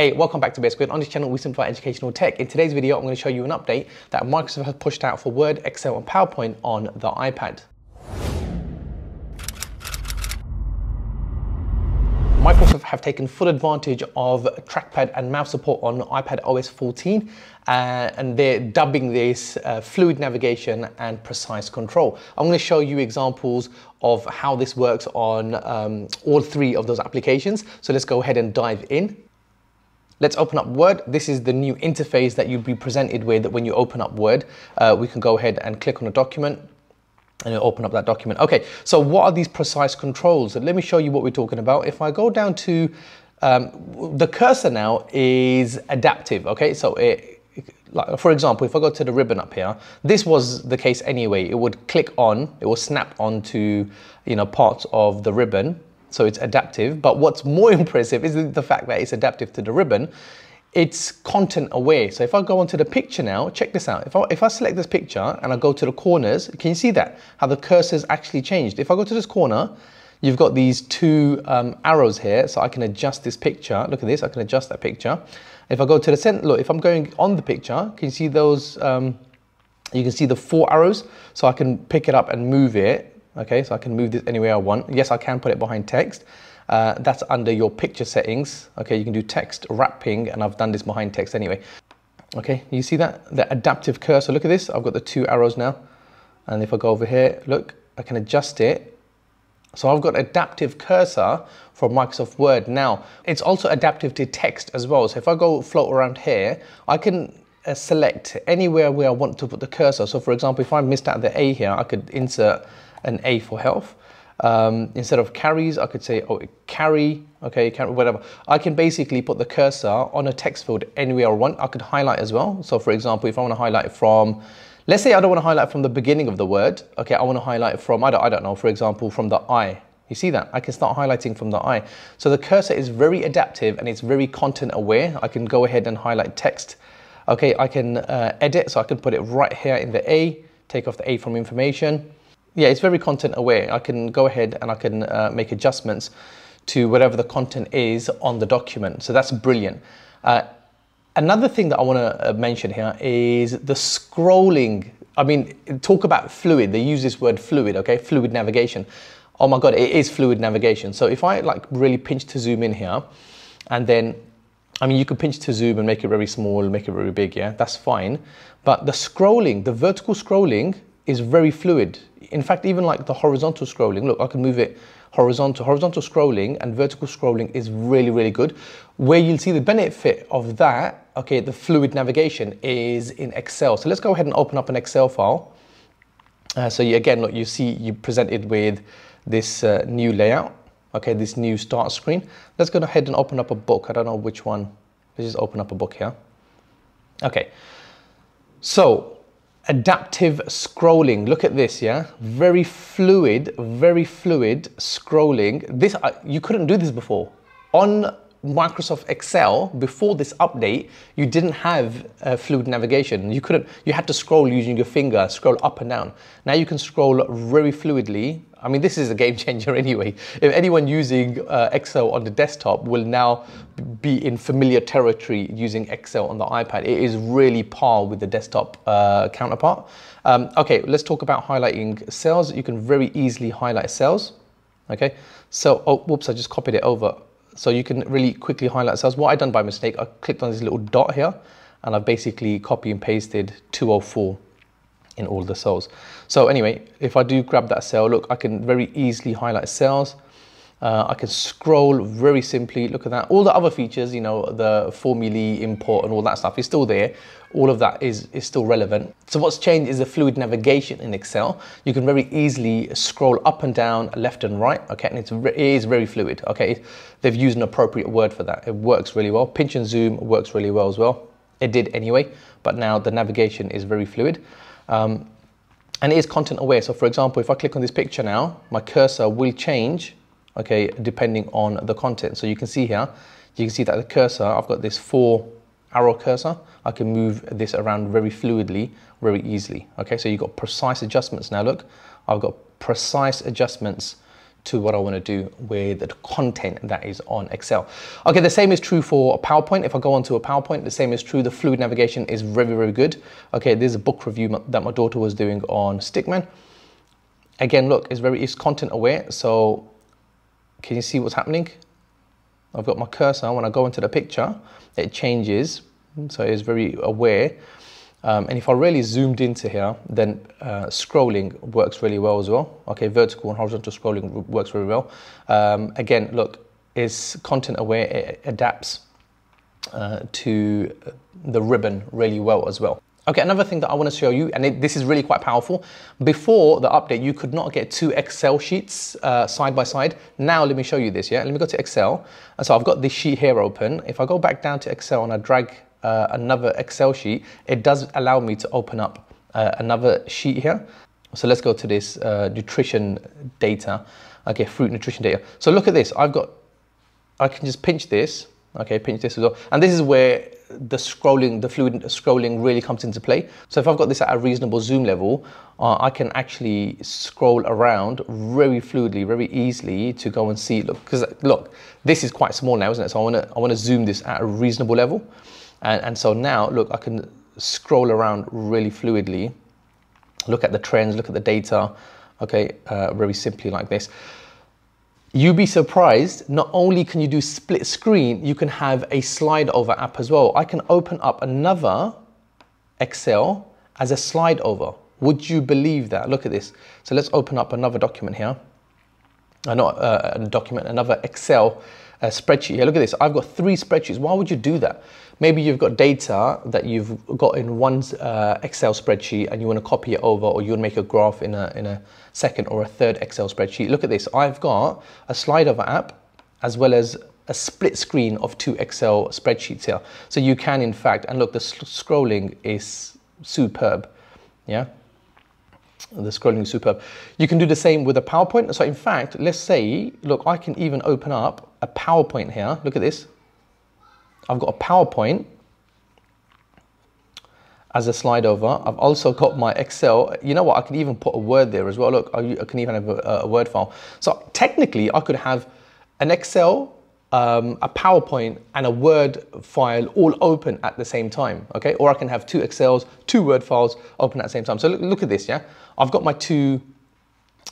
Hey, welcome back to Beard Squared. On this channel, we simplify educational tech. In today's video, I'm going to show you an update that Microsoft has pushed out for Word, Excel, and PowerPoint on the iPad. Microsoft have taken full advantage of trackpad and mouse support on iPad OS 14 uh, and they're dubbing this uh, fluid navigation and precise control. I'm going to show you examples of how this works on um, all three of those applications. So let's go ahead and dive in. Let's open up Word. This is the new interface that you'll be presented with when you open up Word. Uh, we can go ahead and click on a document and it'll open up that document. Okay, so what are these precise controls? Let me show you what we're talking about. If I go down to um, the cursor now is adaptive. Okay, so it, like for example, if I go to the ribbon up here, this was the case anyway. It would click on, it will snap onto you know parts of the ribbon. So it's adaptive. But what's more impressive is the fact that it's adaptive to the ribbon it's content aware. So if I go onto the picture now, check this out. If I, if I select this picture and I go to the corners, can you see that? How the cursor's actually changed. If I go to this corner, you've got these two um, arrows here, so I can adjust this picture. Look at this, I can adjust that picture. If I go to the center, look, if I'm going on the picture, can you see those, um, you can see the four arrows, so I can pick it up and move it. Okay, so I can move this anywhere I want. Yes, I can put it behind text. Uh, that's under your picture settings. Okay, you can do text wrapping, and I've done this behind text anyway. Okay, you see that? The adaptive cursor, look at this. I've got the two arrows now. And if I go over here, look, I can adjust it. So I've got adaptive cursor for Microsoft Word. Now, it's also adaptive to text as well. So if I go float around here, I can uh, select anywhere where I want to put the cursor. So for example, if I missed out the A here, I could insert an A for health. Um, instead of carries, I could say, oh, carry, okay, carry, whatever. I can basically put the cursor on a text field anywhere I want. I could highlight as well. So for example, if I want to highlight from, let's say I don't want to highlight from the beginning of the word. Okay, I want to highlight from, I don't, I don't know, for example, from the I. You see that? I can start highlighting from the I. So the cursor is very adaptive and it's very content aware. I can go ahead and highlight text. Okay, I can uh, edit, so I can put it right here in the A, take off the A from information yeah, it's very content aware. I can go ahead and I can uh, make adjustments to whatever the content is on the document. So that's brilliant. Uh, another thing that I want to uh, mention here is the scrolling. I mean, talk about fluid. They use this word fluid, okay? Fluid navigation. Oh my God, it is fluid navigation. So if I like really pinch to zoom in here and then I mean, you can pinch to zoom and make it very small, make it very big, yeah, that's fine. But the scrolling, the vertical scrolling is very fluid. In fact, even like the horizontal scrolling, look, I can move it horizontal. Horizontal scrolling and vertical scrolling is really, really good. Where you'll see the benefit of that, okay, the fluid navigation is in Excel. So let's go ahead and open up an Excel file. Uh, so you, again, look, you see you presented with this uh, new layout, okay, this new start screen. Let's go ahead and open up a book. I don't know which one. Let's just open up a book here. Okay, so adaptive scrolling. Look at this, yeah? Very fluid, very fluid scrolling. This uh, You couldn't do this before. On Microsoft Excel, before this update, you didn't have uh, fluid navigation. You couldn't, you had to scroll using your finger, scroll up and down. Now you can scroll very fluidly. I mean, this is a game changer anyway. If anyone using uh, Excel on the desktop will now be in familiar territory using Excel on the iPad, it is really par with the desktop uh, counterpart. Um, okay, let's talk about highlighting cells. You can very easily highlight cells. Okay, so, oh, whoops, I just copied it over so you can really quickly highlight cells. What I done by mistake, I clicked on this little dot here and I've basically copy and pasted 204 in all the cells. So anyway, if I do grab that cell, look, I can very easily highlight cells. Uh, I can scroll very simply, look at that. All the other features, you know, the formulae import and all that stuff is still there. All of that is, is still relevant. So what's changed is the fluid navigation in Excel. You can very easily scroll up and down, left and right, okay? And it's, it is very fluid, okay? They've used an appropriate word for that. It works really well. Pinch and zoom works really well as well. It did anyway, but now the navigation is very fluid. Um, and it is content aware. So for example, if I click on this picture now, my cursor will change okay, depending on the content. So you can see here, you can see that the cursor, I've got this four arrow cursor. I can move this around very fluidly, very easily. Okay, so you've got precise adjustments now. Look, I've got precise adjustments to what I want to do with the content that is on Excel. Okay, the same is true for PowerPoint. If I go onto a PowerPoint, the same is true. The fluid navigation is very, very good. Okay, there's a book review that my daughter was doing on Stickman. Again, look, it's very, it's content aware. So can you see what's happening? I've got my cursor. When I go into the picture, it changes. So it's very aware. Um, and if I really zoomed into here, then uh, scrolling works really well as well. Okay, vertical and horizontal scrolling works very well. Um, again, look, is content aware, it adapts uh, to the ribbon really well as well. Okay, another thing that I want to show you, and it, this is really quite powerful. Before the update, you could not get two Excel sheets uh, side by side. Now, let me show you this, yeah? Let me go to Excel. And so I've got this sheet here open. If I go back down to Excel and I drag uh, another Excel sheet, it does allow me to open up uh, another sheet here. So let's go to this uh, nutrition data. Okay, fruit nutrition data. So look at this. I've got, I can just pinch this. Okay, pinch this as well. And this is where the scrolling, the fluid scrolling really comes into play. So if I've got this at a reasonable zoom level, uh, I can actually scroll around very fluidly, very easily to go and see, look, because look, this is quite small now, isn't it? So I wanna, I wanna zoom this at a reasonable level. And, and so now, look, I can scroll around really fluidly, look at the trends, look at the data, okay, uh, very simply like this. You'd be surprised, not only can you do split screen, you can have a slide over app as well. I can open up another Excel as a slide over. Would you believe that? Look at this. So let's open up another document here. Uh, not uh, a document, another Excel spreadsheet here. Look at this. I've got three spreadsheets. Why would you do that? Maybe you've got data that you've got in one uh, Excel spreadsheet and you want to copy it over or you want to make a graph in a, in a second or a third Excel spreadsheet. Look at this. I've got a slide over app as well as a split screen of two Excel spreadsheets here. So you can in fact, and look, the scrolling is superb. Yeah. The scrolling is superb. You can do the same with a PowerPoint. So in fact, let's say, look, I can even open up a PowerPoint here. Look at this. I've got a PowerPoint as a slide over. I've also got my Excel. You know what? I can even put a Word there as well. Look, I can even have a, a Word file. So technically, I could have an Excel, um, a PowerPoint, and a Word file all open at the same time. Okay, or I can have two Excels, two Word files open at the same time. So look, look at this. Yeah, I've got my two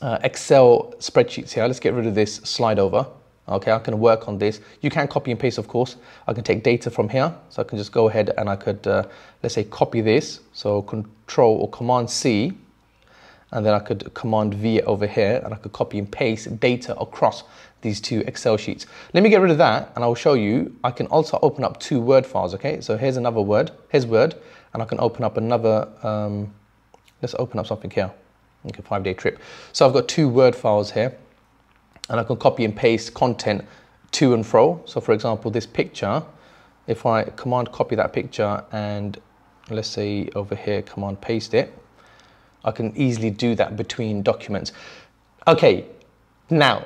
uh, Excel spreadsheets here. Let's get rid of this slide over. Okay, I can work on this. You can copy and paste, of course. I can take data from here. So I can just go ahead and I could, uh, let's say, copy this. So Control or Command C, and then I could Command V over here, and I could copy and paste data across these two Excel sheets. Let me get rid of that, and I'll show you. I can also open up two Word files, okay? So here's another Word, here's Word, and I can open up another, um, let's open up something here. Okay, five-day trip. So I've got two Word files here and I can copy and paste content to and fro. So for example, this picture, if I command copy that picture and let's say over here, command paste it, I can easily do that between documents. Okay, now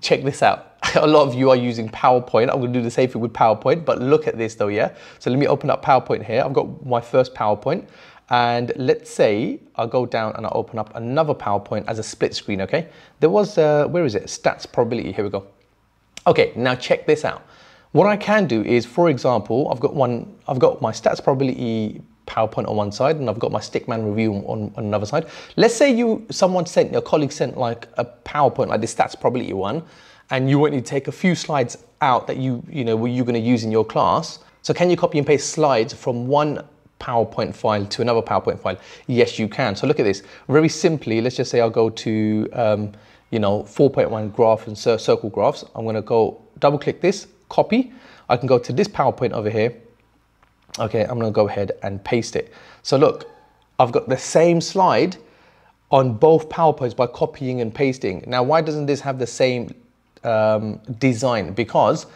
check this out. A lot of you are using PowerPoint. I'm gonna do the same thing with PowerPoint, but look at this though, yeah? So let me open up PowerPoint here. I've got my first PowerPoint. And let's say I go down and I open up another PowerPoint as a split screen, okay? There was, uh, where is it? Stats probability, here we go. Okay, now check this out. What I can do is, for example, I've got one, I've got my stats probability PowerPoint on one side and I've got my Stickman review on, on another side. Let's say you, someone sent, your colleague sent like a PowerPoint like this stats probability one, and you want to take a few slides out that you, you know, were you're going to use in your class. So can you copy and paste slides from one PowerPoint file to another PowerPoint file? Yes, you can. So look at this. Very simply, let's just say I'll go to, um, you know, 4.1 graph and circle graphs. I'm going to go double click this, copy. I can go to this PowerPoint over here. Okay, I'm going to go ahead and paste it. So look, I've got the same slide on both PowerPoints by copying and pasting. Now, why doesn't this have the same um, design? Because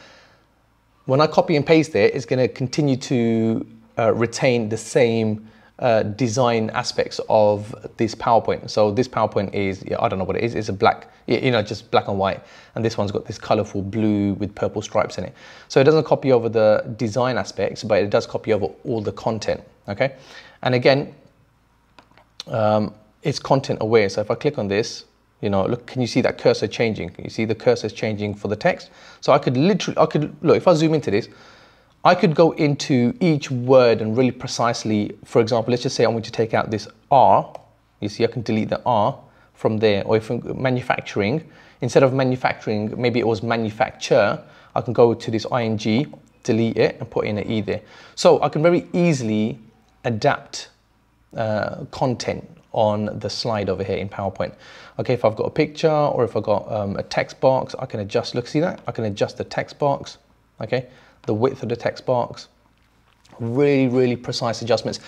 when I copy and paste it, it's going to continue to uh, retain the same uh, design aspects of this PowerPoint. So this PowerPoint is, yeah, I don't know what it is, it's a black, you know, just black and white. And this one's got this colorful blue with purple stripes in it. So it doesn't copy over the design aspects, but it does copy over all the content, okay? And again, um, it's content aware. So if I click on this, You know, look, can you see that cursor changing? Can you see the cursor is changing for the text? So I could literally, I could, look, if I zoom into this, I could go into each word and really precisely, for example, let's just say I want to take out this R. You see, I can delete the R from there. Or if manufacturing, instead of manufacturing, maybe it was manufacture, I can go to this ing, delete it and put in an E there. So I can very easily adapt uh, content on the slide over here in PowerPoint. Okay, if I've got a picture or if I've got um, a text box, I can adjust, look, see that? I can adjust the text box, okay? The width of the text box. Really, really precise adjustments.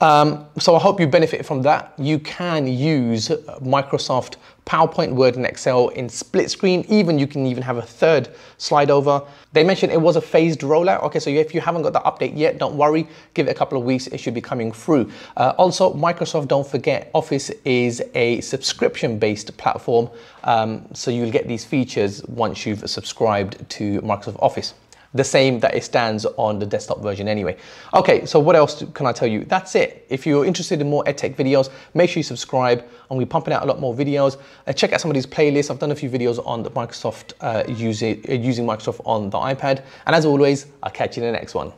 Um, so I hope you benefit from that. You can use Microsoft PowerPoint, Word and Excel in split screen. Even you can even have a third slide over. They mentioned it was a phased rollout. Okay, so if you haven't got the update yet, don't worry. Give it a couple of weeks. It should be coming through. Uh, also, Microsoft, don't forget, Office is a subscription-based platform. Um, so you'll get these features once you've subscribed to Microsoft Office the same that it stands on the desktop version anyway. Okay, so what else can I tell you? That's it. If you're interested in more EdTech videos, make sure you subscribe. I'm be pumping out a lot more videos. Uh, check out some of these playlists. I've done a few videos on the Microsoft, uh, using, uh, using Microsoft on the iPad. And as always, I'll catch you in the next one.